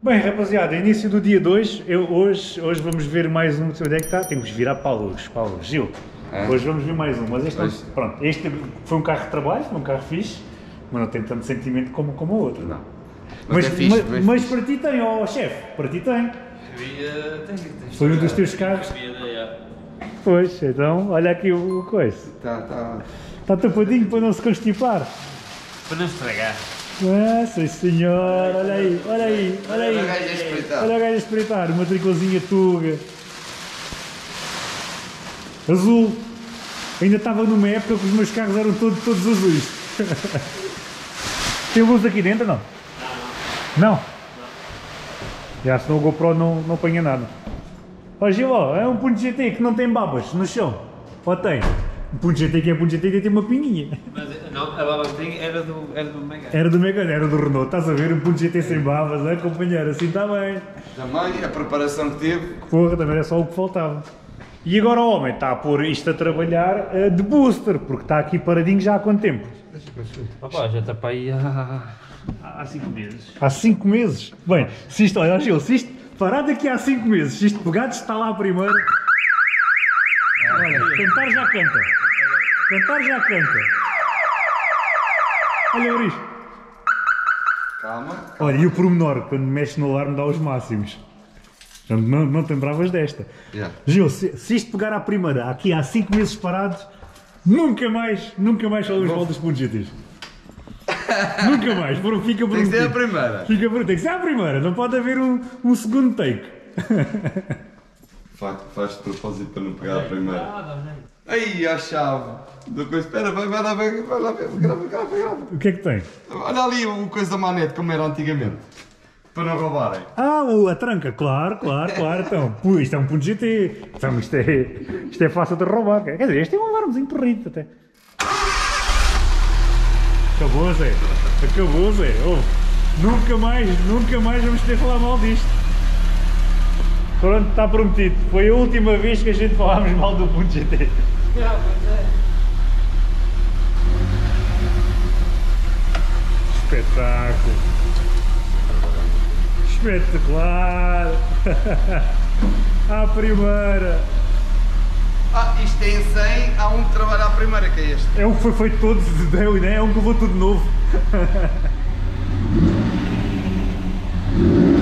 Bem, rapaziada, início do dia 2, hoje, hoje vamos ver mais um, não sei onde é que está, temos que virar luz, Gil. É? Hoje vamos ver mais um, mas este, não- Hoje- pronto, este foi um carro de trabalho, foi um carro fixe, mas não tem tanto sentimento como, como o outro. Não. Mas, é fixe, mas, mas fixe. para ti tem, ó chefe, para ti tem. Foi um dos teus carros? Pois, então, olha aqui o, o coisa. Tá, tá. Está tapadinho para não se constipar. Para não estragar. Ah, sim senhor, olha aí, olha aí, olha aí. Olha o gajo a espreitar. Olha o gajo a espreitar, uma tricôzinha tuga. Azul. Ainda estava numa época que os meus carros eram todos, todos azuis. Tem luz aqui dentro não? Não. Já, senão o GoPro não, não apanha nada. Ó Gil, ó, é um ponto GT que não tem babas no chão. Ó tem. Um ponto GT que é ponto GT que tem uma pinguinha. Mas não, a baba era do, era do Mega. Era do Megane, era do Renault. Estás a ver um ponto GT sem babas, é companheiro? Assim está bem. Também a preparação que teve. Porra, também era só o que faltava. E agora o homem está a pôr isto a trabalhar eh, de booster, porque está aqui paradinho já há quanto tempo? Opa, já está para aí há. há 5 meses. Há 5 meses. Bem, se isto, olha Gil, se isto parar daqui há 5 meses, se isto pegado está lá primeiro. Olha, cantar já canta. Cantar já canta. Olha, Euris. Calma. Olha, e o pormenor, quando mexe no alarme dá os máximos. Não, não te lembravas desta. Já. Gil, se, se isto pegar à primeira, aqui há 5 meses parados, nunca mais, nunca mais só os voltas GTs. nunca mais, por- fica Tem que ser a primeira. Fica prometido. Tem que ser a primeira, não pode haver um, um segundo take. Faz, faz de propósito para não pegar a primeira. Aí a chave. Do coisa. Espera, vai, vai lá ver. Vai lá ver. Grava, grava, grava. O que é que tem? Olha ali o coisa da manete como era antigamente. Para não roubarem. Ah, a tranca, claro, claro, claro. Então, pô, isto é um ponto GT. Então, isto é, isto é fácil de roubar. Quer dizer, este é um alarmezinho porrito até. Acabou, Zé. Acabou, Zé. Oh, nunca mais, nunca mais vamos ter que falar mal disto. Pronto, está prometido. Foi a última vez que a gente falámos mal do ponto GT. É. Espetáculo. Espetacular. À primeira. Ah, isto é em 100. Há um que trabalha à primeira, que é este. É um que foi feito todo de deu, né? É um que levou tudo novo.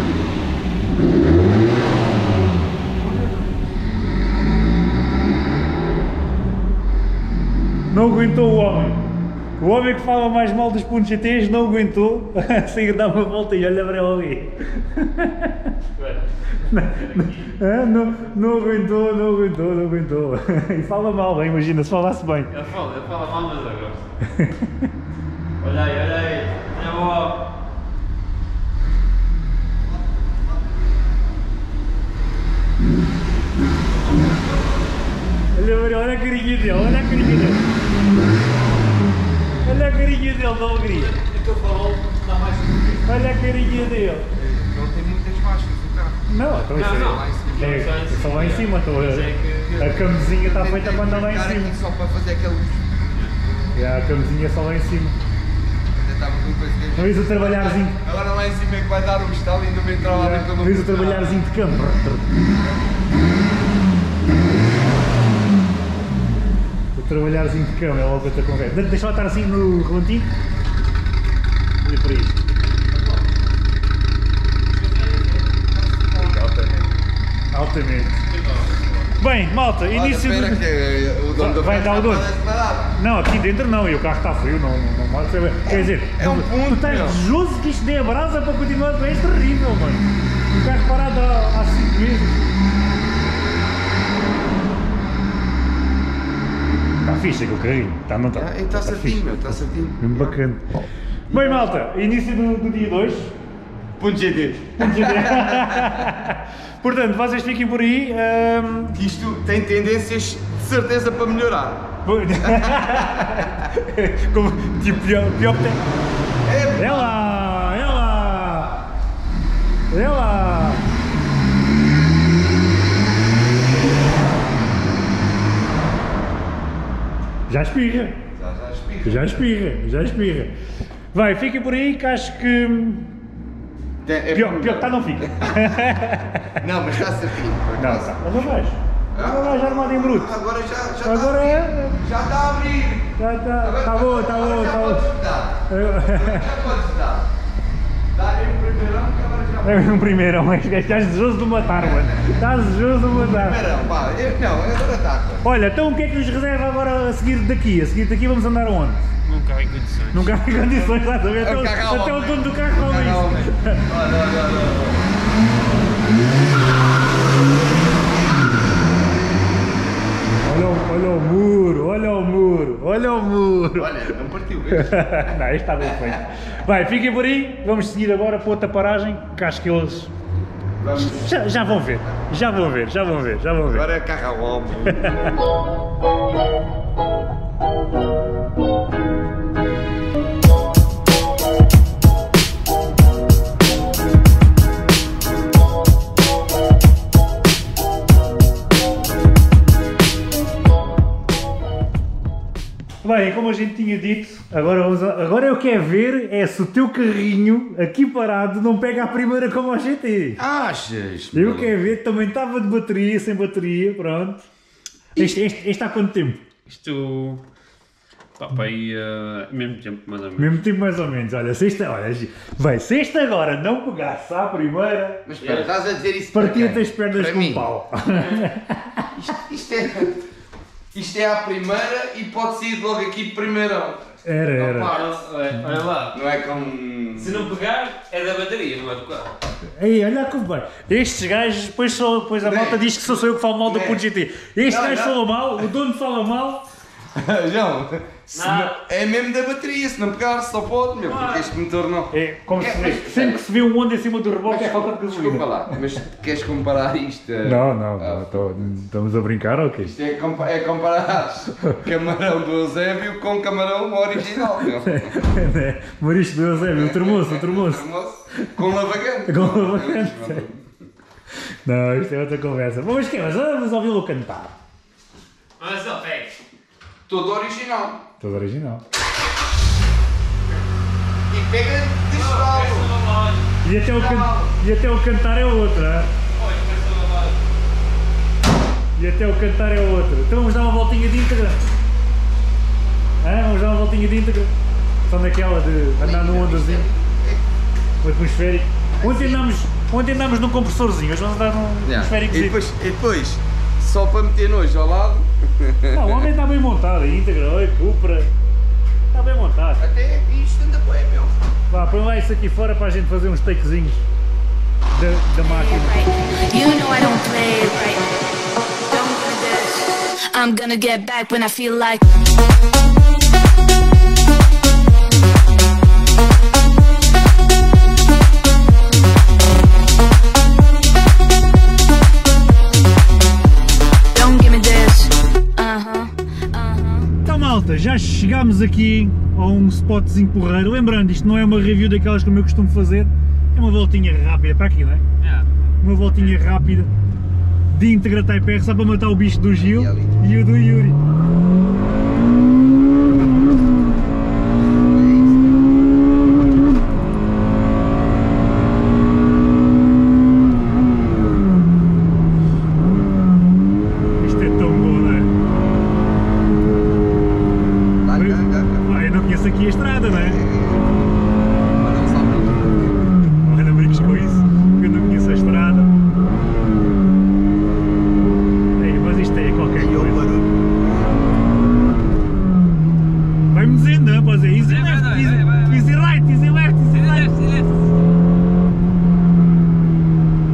Não aguentou o homem. O homem que fala mais mal dos pontos GTs não aguentou sair dar uma volta e olha para ele ali. Ah, não, não aguentou, não aguentou, não aguentou. E fala mal, imagina, se falasse bem. Ele fala, ele fala mal, mas eu gosto. olha aí, olha aí. Olha boa. Olha, olha, olha a carinha dele, olha a carinha dele. Olha a carinha dele de alegria. Aquele farol dá mais Olha a carinha dele. Não tem muitas máscaras o carro. Não, então isso Não, não. é, é, é só lá em cima. Então, é que- a, a camisinha está feita para andar lá em cima. só para fazer aquele. E a camisinha é só lá em cima. Vês o trabalharzinho? Agora lá em cima é que vai dar o estalo e ainda me entrar lá dentro. não Vês o trabalharzinho de câmara. Trabalharzinho de câmara é logo outra conversa. De- Deixa lá estar assim no relantinho. Olha para isto. Altamente. Bem, malta, início do... que é o dono Vai festa dar o dono. vai. Não, aqui dentro não, e o carro está frio, não, não, não, não Quer dizer, É um tu- ponto, tu estás desejoso que isto dê a brasa para continuar é terrível, mano. O carro parado há 5 meses. Está fixe aquele carrinho, está não está? E Está certinho, meu, está certinho. Mesmo bacana. Bem, malta, início do, do dia 2. Ponto GT. Portanto, vocês fiquem por aí. ahm, Que isto tem tendências de certeza para melhorar. Como, tipo, pior, pior que tem. É, É lá, é lá, é lá. Já espirra, já, já espirra. já espirra, já espirra. Vai, fiquem por aí que acho que Tem- é Pior, pior que está, não fica. Não, mas está certinho. Não, está. Mas não vais. Não vais armado em bruto. Agora já, já Agora está. é. Já está a abrir. Já está. Agora- Está bom, está agora bom, já está podes bom. dar. Já podes dar. Dá-lhe um primeirão que agora já É um primeirão, estás desejoso de matar, mano. Estás desejoso de matar. Primeirão, pá. Eu, não, agora está. Olha, então o que é que nos reserva agora a seguir daqui? A seguir daqui vamos andar aonde? Num carro em condições. Num carro em condições, ver? Até, o- até o dono do carro fala Carro ao isso. Olha, olha, olha, olha. O, muro, olha o muro, olha o muro. Olha, não partiu, vês? Não, este está bem feito. Vai, fiquem por aí, vamos seguir agora para outra paragem, que acho que eles. Já, já vão ver, já vão ver, já vão ver, já vão ver. Agora é carro ao homem. Bem, como a gente tinha dito, agora, vamos a- agora eu quero ver é se o teu carrinho aqui parado não pega a primeira como a GT. Achas? Eu quero ver, também estava de bateria, sem bateria, pronto. Este, este, este há quanto tempo? Isto. Pá, pá, aí. eh, mesmo tempo, mais ou menos. Mesmo tempo mais ou menos, olha, se este, olha, bem, se este agora não pegasse à primeira, Mas espera, estás a dizer isso para partia-te as pernas Para com mim. um pau. Isto, isto é, isto é a primeira e pode sair logo aqui primeirão. Era, era. Opa. Olha, olha, olha lá. Não é como... Se não pegar, é da bateria, não é do carro. Ei, olha como bem. Estes gajos, depois, só, depois a Né? malta diz que sou eu que falo mal do Né? Punto GT. Este Não, gajo não. fala mal, o dono fala mal. João, se Não. não- é mesmo da bateria, se não pegar só pode, meu, porque este motor não... É, como É, se mas- sempre que se vê um onda em cima do reboque é falta de Desculpa gasolina. lá, mas queres comparar isto? a- Não, não, não, tô- estamos a brincar ou quê? Isto é, compa é comparar camarão do Eusébio com camarão original, meu. Marisco do Eusébio, o termoço, o termoço. Com lavagante. Com lavagante. Não, isto é outra conversa. Mas que é? Mas vamos ouvi-lo cantar. Olha só, pega. Todo original. Todo original. E pega de geral. E até o, can... e até o cantar é outra. E até o cantar é outra. Então vamos dar uma voltinha de íntegra. Hã? Vamos dar uma voltinha de íntegra. Só naquela de andar num ondazinho. Um atmosférico. Ontem andámos, ontem andámos num compressorzinho, hoje vamos andar num Yeah. atmosférico. E depois, e depois, só para meter nojo ao lado, Não, o homem está bem montado, a íntegra, oi, Cupra. Está bem montado. até isto anda bem, meu. Vá, põe lá isso aqui fora para a gente fazer uns takezinhos da, da máquina. right. You know I don't play it right. Don't do this. I'm gonna get back when I feel like. Malta, já chegámos aqui a um spotzinho porreiro. Lembrando, isto não é uma review daquelas como eu costumo fazer, é uma voltinha rápida para aqui, não é? Yeah. Uma voltinha rápida de íntegra Type R só para matar o bicho do Gil E e o do Yuri. Isto é tão bom, não é? Dá, dá, dá, dá. Ah, eu não conheço aqui a estrada, não é? Mas não sabe. Olha, não brinques com isso, que eu não conheço a estrada. Ei, mas isto é qualquer E o coisa. barulho. Vai-me dizendo, não? Pode dizer easy Vai, left, vai, easy, vai, vai, vai. easy right, easy left, easy right.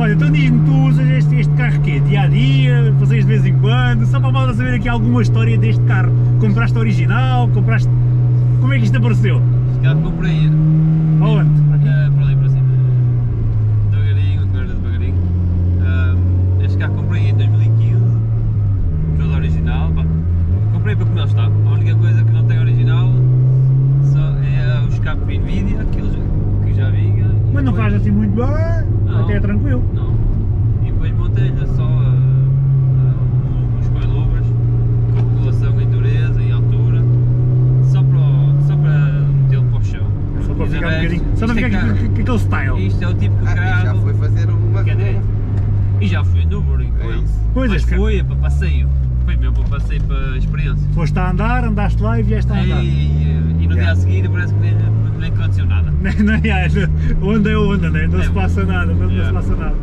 Olha, então diz-me, tu usas este, este carro quê? Dia a dia? Fazes de vez em quando? Só para a malta saber aqui alguma história deste carro. Compraste original? Compraste... Como é que isto apareceu? Este carro comprei aí. Aonde? Aqui? eh, para ali para cima. Devagarinho, merda devagarinho. Ah, este carro comprei em 2015. Todo original. pá. Comprei para como ele está. A única coisa que não tem original só é o escape Nvidia, aquilo que já vinha. e Mas não depois- faz assim muito... Ah, Não. Até é tranquilo. Não. E depois montei-lhe só ah, ah, uns coilovers com regulação em dureza e altura, só para, o- só para metê-lo para o chão. Só para Quiser ficar um Isto é bocadinho. Só para isto é ficar carro. com- com aquele style. Isto é o tipo de Ah, e já carro foi fazer uma. que é direito. E já fui a Nürburgring com É ele. isso. Pois, Mas este ca- foi para passeio. Mesmo para para experiência. Foste a andar, andaste lá e vieste a andar. E, e no dia Yeah. a seguir parece que nem, nem aconteceu nada. Não, não, é, não, onda é onda, né? não É. se passa nada, não, não se Yeah. passa nada.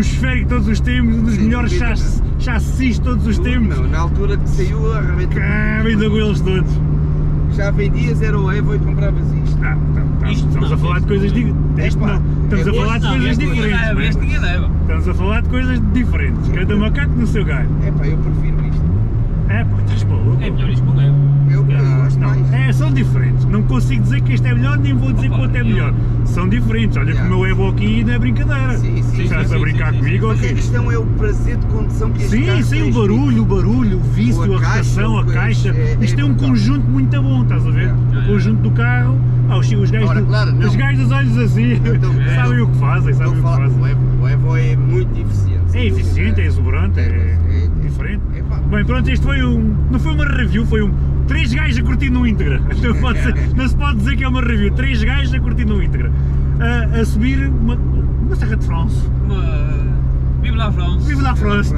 Atmosférico de todos os tempos, um dos Sim, melhores dúvida, chassis, chassis de todos os tempos. Não, na altura que saiu, arrebentou. Cabem com eles todos. Já vendias, era o Evo e compravas isto. Ah, tá, tá, Isto estamos não, a falar de coisas diferentes. Isto Epá, não. Estamos a falar de coisas diferentes. Estamos a falar de coisas diferentes. Cada macaco no seu galho. É pá, eu prefiro isto. É, pá, estás maluco. É melhor isto que o Evo. Eu Ah, gosto não, mais. é, são diferentes. Não consigo dizer que este é melhor, nem vou dizer que o outro é Eu- melhor. São diferentes. Olha que o Yeah. meu Evo aqui não é brincadeira. Sim, sim, Estás sim, a sim, brincar sim, sim, comigo ou Mas a quê? questão é o prazer de condução que este Sim, carro sim, o transmite. barulho, o barulho, o vício, a a rotação, a caixa, caixa. é- é Isto é um brutal. conjunto muito bom, estás a ver? Yeah. O conjunto do carro. Ah, os, os gajos, Ora, do- claro, não. os gajos dos olhos assim Então, sabem é. o que fazem, sabem o que falar, fazem. o Evo, o Evo é muito eficiente. É sem eficiente, é dúvida. exuberante, é, É, é- é. Bem, pronto, este foi um. Não foi uma review, foi um. Três gajos a curtir no íntegra. Não, pode ser- não se pode dizer que é uma review. Três gajos a curtir no íntegra. A, a subir uma, uma Serra de France. Uma... Vive lá, France. Vive la France!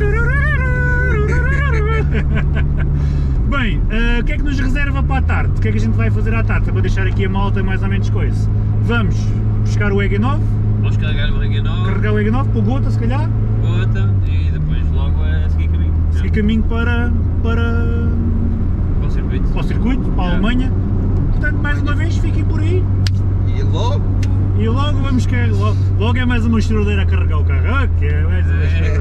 Bem, eh, o que é que nos reserva para a tarde? O que é que a gente vai fazer à tarde? Para deixar aqui a malta mais ou menos coisa. Vamos buscar o EG9, Vamos carregar o Regan 9, carregar o EG9 para o Gota, se calhar, gota e depois seguir caminho para, para, Para o circuito. para o circuito, para a Yeah. Alemanha. Portanto, mais uma vez, fiquem por aí E logo, e logo vamos carregar. Logo, logo é mais uma choradeira a carregar o carro. Ah, que é mais uma É.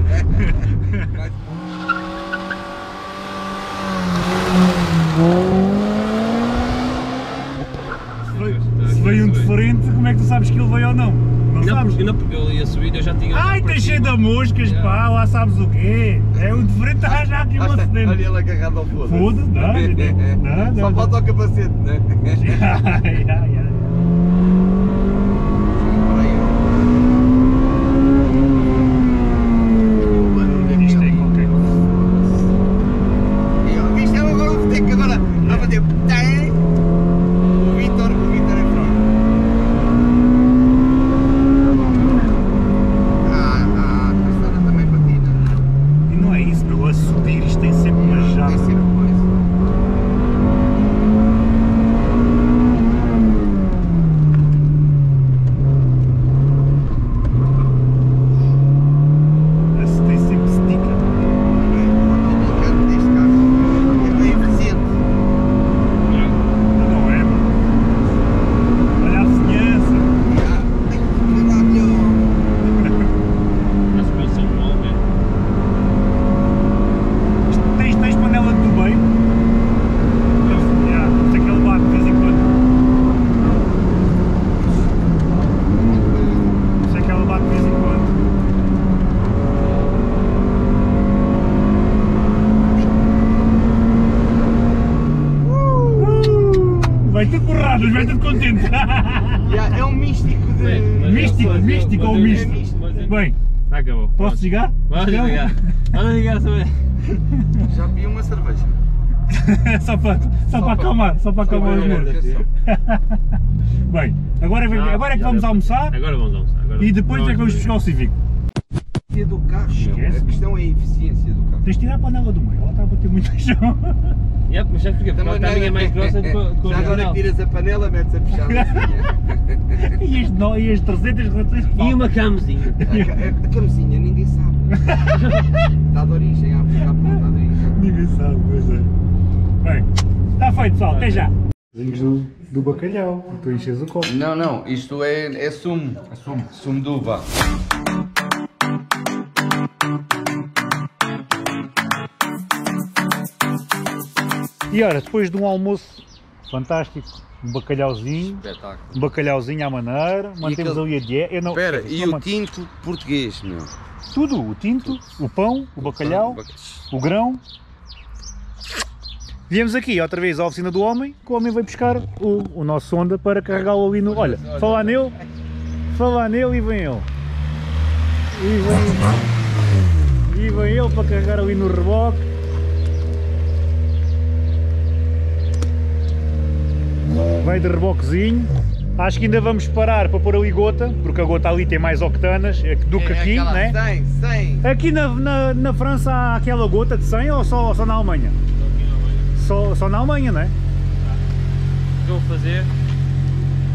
vai Se veio- Se veio um de frente, como é que tu sabes que ele veio ou não? Não não, Não, sabes? porque, não, porque eu ia subir, eu já tinha. Ai, tem cheio de moscas, Yeah. pá, lá sabes o quê? É o diferente, está já aqui um Olha acidente. ele agarrado ao foda. Foda-se, não, não, Só não. falta o capacete, né? Ya, ya, ya. Isto é qualquer coisa. Eu, Viste, eu agora vou ter que agora a fazer. tém. O Vitor, o Vitor é pronto. Ah, ah, a Sara também patina. E não é isso, meu, a subir isto tem sempre uma Tem java. sempre coisa. Esse tem sempre sticker. O canto deste carro é bem eficiente. Não é, mano. Olha a vizinhança. Ah, tem que levar melhor. A suspensão longa. Isto Tens, tens panela de Dubai? Já, isto é que ele bate de vez em quando. Isto é que ela bate de vez em quando. Uh! Vai tudo porradas, vai tudo contente. Yeah, é um místico de. Bem, Místico, místico ou místico? é místico, mas é- Bem, Ah, acabou. posso Pronto. ligar? Vamos ligar. Vamos ligar sobre. Já vi uma cerveja. só para, só para acalmar, só para acalmar os nervos. Bem, agora, vem- Não, agora é que vamos almoçar Agora vamos almoçar. Agora e depois é que vamos buscar o Cívico. A eficiência do carro, meu. Esquece. A questão é a eficiência do carro. Tens de tirar a panela do meio, ela está a bater muito no chão. Yeah, mas sabes porquê? Porque a taminha é mais grossa do que o Já agora que tiras a panela, metes a puxar assim. E as, no, e as 300 relações que E uma camezinha. A, a camisinha, ninguém sabe. Está de origem, há ponta de origem. Ninguém sabe, pois é. Bem, está feito pessoal, até já. Do, do bacalhau, tu enches o copo. Não, não, isto é, é sumo. É sumo. Sumo de uva. E ora, depois de um almoço fantástico, um bacalhauzinho, Espetáculo. um bacalhauzinho à maneira, mantemos aquele- ali a dieta. Eu não- Espera, eu e o tinto português, meu? Tudo, o tinto, o pão, o bacalhau, o grão. Viemos aqui outra vez à oficina do homem, que o homem veio buscar o, o nosso sonda para carregá-lo ali no. Olha, falar nele, falar nele e vem ele. E vem, e vem ele para carregar ali no reboque. Vai de reboquezinho. Acho que ainda vamos parar para pôr ali gota, porque a gota ali tem mais octanas é do que aqui, aquela né? 100, 100. Aqui na, na, na França há aquela gota de 100 ou só, só na Alemanha? Só, só na Alemanha, não é? O que eu vou fazer?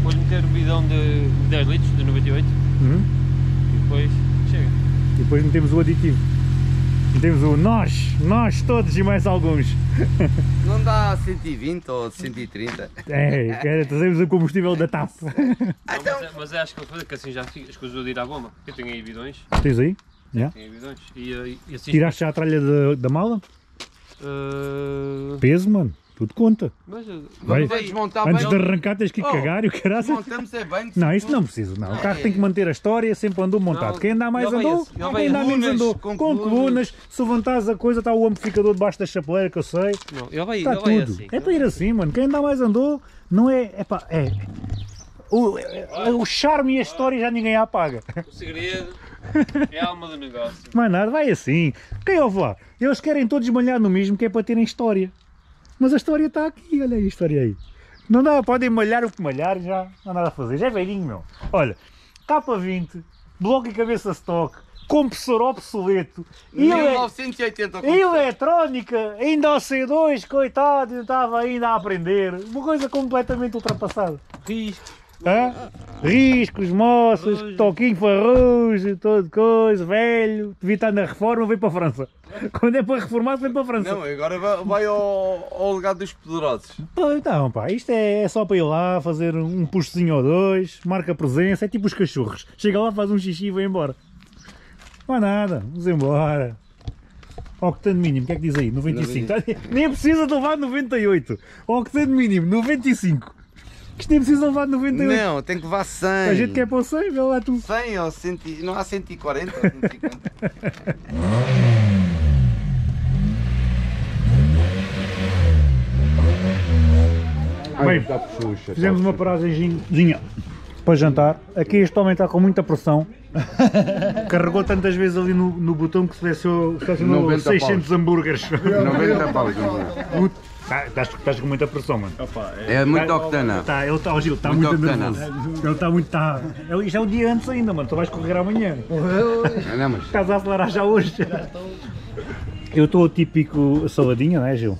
Vou meter o bidão de 10 litros, de 98, Uhum. e depois chega. E depois metemos o aditivo. Metemos o nós, nós todos e mais alguns. Não dá 120 ou 130? É, cara, trazemos o combustível da TAP. Não, mas, é- mas é, acho que vou fazer que assim já fica, escuso de ir à bomba. Eu tenho aí bidões, Tens aí? Já? tenho aí bidões. E, eh, e assim. Tiraste já a tralha da, da mala? Eh, Peso, mano. Tudo conta. mas Vai. Vai desmontar Antes bem. de arrancar tens que Oh, cagar e o caralho. Desmontamos é bem. Não, isso não precisa, não. O carro tem que manter a história, sempre andou montado. Não, Quem anda mais andou, esse, quem vai anda esse. menos andou. com Com colunas. se levantares a coisa, está o amplificador debaixo da chapeleira que eu sei. não, ele vai, Está vai tudo. assim. É para ir assim, mano. Quem ainda mais andou, não é. é, pá, é. O, é- o charme e a história já ninguém a apaga. O segredo é a alma do negócio. Mais nada, vai assim. Quem ouve lá? Eles querem todos malhar no mesmo, que é para terem história. Mas a história está aqui, olha aí a história aí. Não dá, podem malhar o que malhar, já não há nada a fazer. Já é velhinho, meu. Olha, K20, bloco e cabeça stock, compressor obsoleto, ele é- 1980 E eletrónica, ainda ao C2, coitado, estava ainda a aprender. Uma coisa completamente ultrapassada. Risco. Hã? Riscos, moças, toquinho farrujo, todo coisa, velho. Devia estar na reforma, veio para a França. Quando é para reformar, vem para a França. Não, agora vai, vai ao, ao legado dos poderosos. Pô, Então, pá, isto é, é só para ir lá fazer um puxozinho ou dois, marca presença, é tipo os cachorros. Chega lá, faz um xixi e vai embora. Não há nada, vamos embora. Octano mínimo, o que é que diz aí? 95. Nem precisa de levar 98. Octano mínimo, 95. Que isto nem precisa levar 98. Não, tem que levar 100. A gente quer para o 100, vê lá tu. 100 ou 100, e- não há 140 ou 150. Bem, fizemos uma paragemzinha para jantar. Aqui este homem está com muita pressão. Carregou tantas vezes ali no, no botão que selecionou, selecionou 90 600 hambúrgueres. 90 paus. É? Tá, Estás estás com muita pressão, mano. É muito octana. Tá, ele está, Gil, está Muito muito, octana. nervoso. Ele está muito. Tá, ele- isto é o dia antes ainda, mano. Tu vais correr amanhã. Não, mas Estás a acelerar já hoje. Eu estou o típico saladinha, não é, Gil?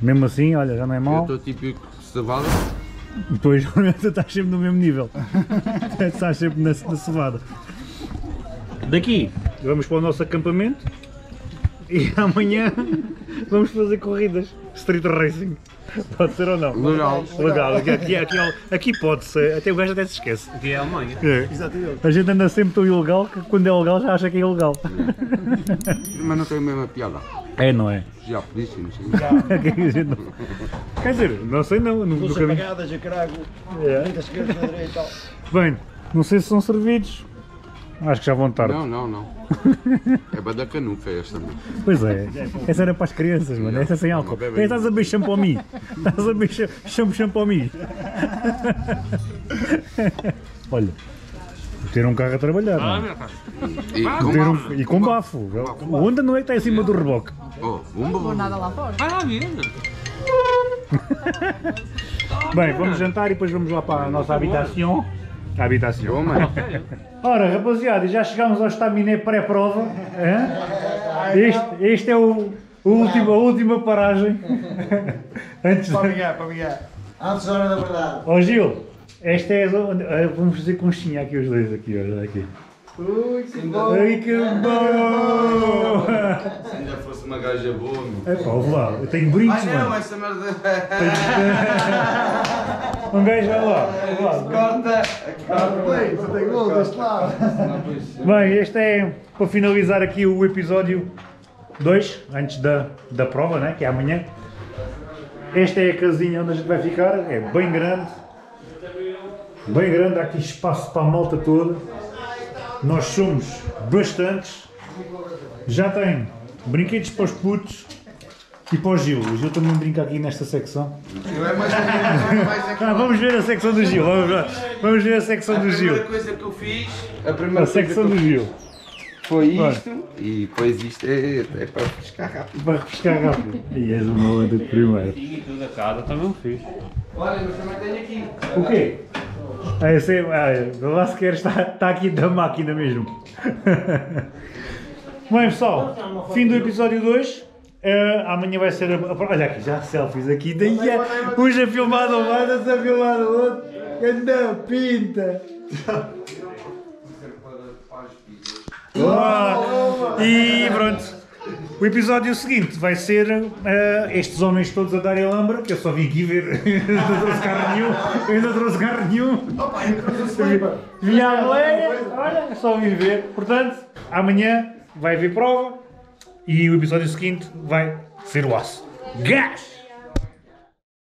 Mesmo assim, olha, já não é eu mal. estou típico cevada. Depois tu estás sempre no mesmo nível. estás sempre na, na cevada. Daqui vamos para o nosso acampamento e amanhã vamos fazer corridas. Street Racing. Pode ser ou não? Legal. Legal, aqui, aqui, aqui, aqui pode ser. Até o gajo até se esquece. Aqui é a Alemanha. É. A gente anda sempre tão ilegal que quando é legal já acha que é ilegal. Mas não tem a mesma piada. É, não é? Já por isso, não sei. Quer dizer, não- Quer dizer, não sei não. No, no caminho. apagadas, a carago, É. direita, esquerda, direita e tal. Bem, não sei se são servidos. Acho que já vão tarde. Não, não, não. É badacanufa esta. meu. Pois é, essa era para as crianças, mano. Essa é sem álcool. É, estás a beber champomi. Estás a beber cha- cham champomi. Olha, ter um carro a trabalhar. Ah, não. E com Ter um- bafo. e com bafo. O Honda não é que está em cima do reboque. Oh, bomba. Vai lá ver. Bem, vamos jantar e depois vamos lá para a nossa habitação. A habitação. Mano. Ora, rapaziada, já chegámos ao estaminé pré-prova. Este, este é o, o último, a última paragem. Antes Para de... amanhã, para amanhã. Antes da hora da verdade. Ó Gil, esta é a zona- ah, Vamos fazer conchinha aqui os dois, aqui, olha aqui. Ui, que bom. Ai que bom! Se ainda fosse uma gaja boa, meu. É pá, ouve lá, eu tenho brincos, Ai não, mano. essa merda. Um gajo vai lá. ouve lá. Corta. Play, você tem gol deste lado. Bem, este é para finalizar aqui o episódio 2, antes da, da prova, né, que é amanhã. Esta é a casinha onde a gente vai ficar, é bem grande. Bem grande, há aqui espaço para a malta toda. Nós somos bastantes. Já tem brinquedos para os putos e para o Gil. O Gil também brinca aqui nesta secção. É mais mais aqui. Ah, vamos ver a secção do Gil. Vamos ver, vamos ver a secção A do primeira Gil. coisa que eu fiz, a A primeira coisa secção que do eu Gil. foi isto e depois isto é, é para pescar rápido. Vai refrescar rápido. E és uma onda de primeiro. E tudo a casa também fiz. Olha, mas também tenho aqui. O quê? Eu sei, ah, o lá sequer está, está aqui da máquina mesmo. Bem pessoal, fim do episódio 2. amanhã vai ser a, Olha aqui, já selfies aqui. Daí, é, uns a filmar de um lado, outros a filmar do outro. Anda pinta! Ah, e pronto. O episódio seguinte vai ser eh, estes homens todos a darem lambra, que eu só vim aqui ver, eu não trouxe carro nenhum, eu ainda não trouxe carro nenhum. Vim à boleia, olha, só vim ver. Portanto, amanhã vai haver prova e o episódio seguinte vai ser o aço. Gás!